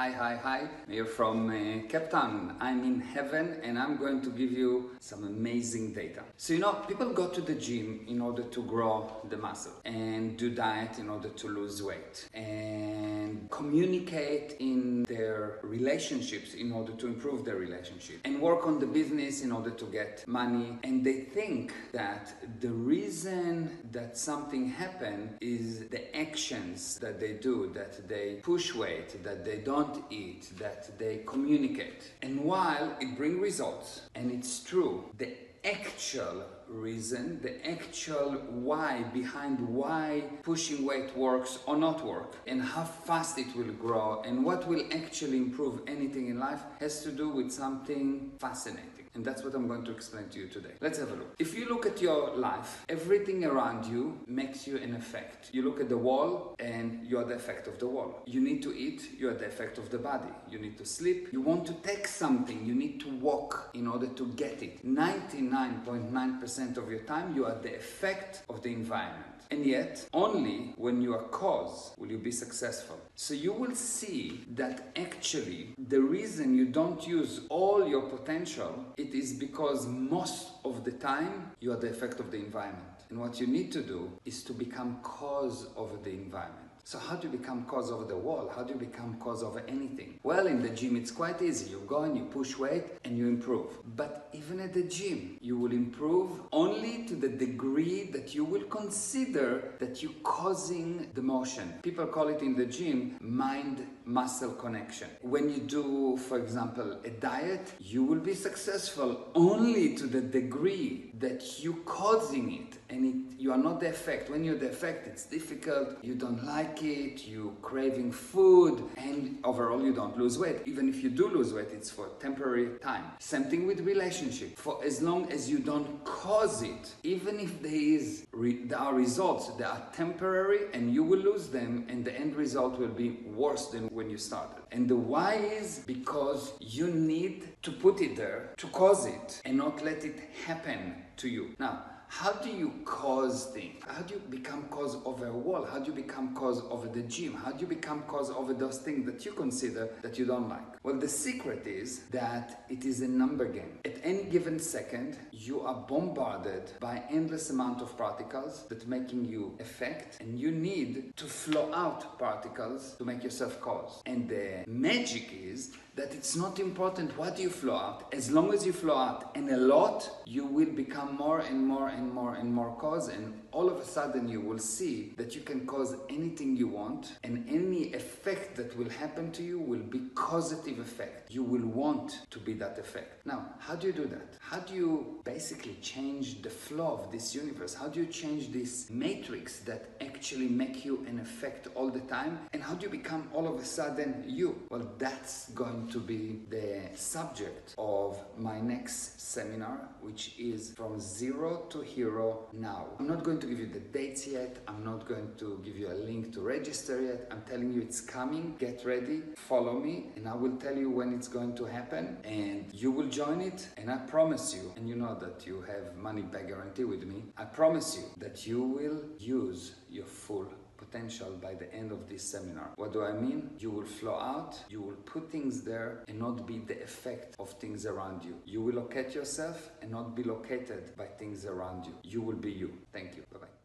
Hi, hi, hi. You're from uh, Cape Town. I'm in heaven and I'm going to give you some amazing data. So, you know, people go to the gym in order to grow the muscle and do diet in order to lose weight and communicate in their relationships in order to improve their relationship and work on the business in order to get money. And they think that the reason that something happened is the actions that they do, that they push weight, that they don't eat, that they communicate. And while it brings results, and it's true, the actual reason, the actual why behind why pushing weight works or not work, and how fast it will grow, and what will actually improve anything in life has to do with something fascinating. And that's what I'm going to explain to you today. Let's have a look. If you look at your life, everything around you makes you an effect. You look at the wall and you are the effect of the wall. You need to eat, you are the effect of the body. You need to sleep, you want to take something, you need to walk in order to get it. 99.9% of your time, you are the effect of the environment. And yet, only when you are cause will you be successful. So you will see that actually the reason you don't use all your potential, it is because most of the time you are the effect of the environment. And what you need to do is to become cause of the environment. So how do you become cause of the wall? How do you become cause of anything? Well, in the gym, it's quite easy. You go and you push weight and you improve. But even at the gym, you will improve only to the degree that you will consider that you're causing the motion. People call it in the gym mind muscle connection. When you do, for example, a diet, you will be successful only to the degree that you causing it and it, you are not the effect. When you're the effect, it's difficult, you don't like it, you craving food, and overall you don't lose weight. Even if you do lose weight, it's for temporary time. Same thing with relationship. For as long as you don't cause it, even if there is re- there are results, that are temporary and you will lose them and the end result will be worse than when you started. And the why is because you need to put it there to cause it and not let it happen to you. Now, how do you cause things? How do you become cause of a wall? How do you become cause of the gym? How do you become cause of those things that you consider that you don't like? Well, the secret is that it is a number game. At any given second, you are bombarded by endless amount of particles that making you effect, and you need to flow out particles to make yourself cause. And the magic is that it's not important what you flow out. As long as you flow out and a lot, you will become more and more and more and more cause and all of a sudden you will see that you can cause anything you want and any effect that will happen to you will be causative effect. You will want to be that effect. Now, how do you do that? How do you basically change the flow of this universe? How do you change this matrix that actually make you an effect all the time? And how do you become all of a sudden you? Well, that's going to be the subject of my next seminar, which is from zero to hero now. I'm not going to give you the dates yet. I'm not going to give you a link to register yet. I'm telling you it's coming. Get ready, follow me, and I will tell you when it's going to happen. And you will join it. And I promise you, and you know that you have money back guarantee with me, I promise you that you will use potential by the end of this seminar. What do I mean? You will flow out, you will put things there and not be the effect of things around you. You will locate yourself and not be located by things around you. You will be you. Thank you. Bye bye.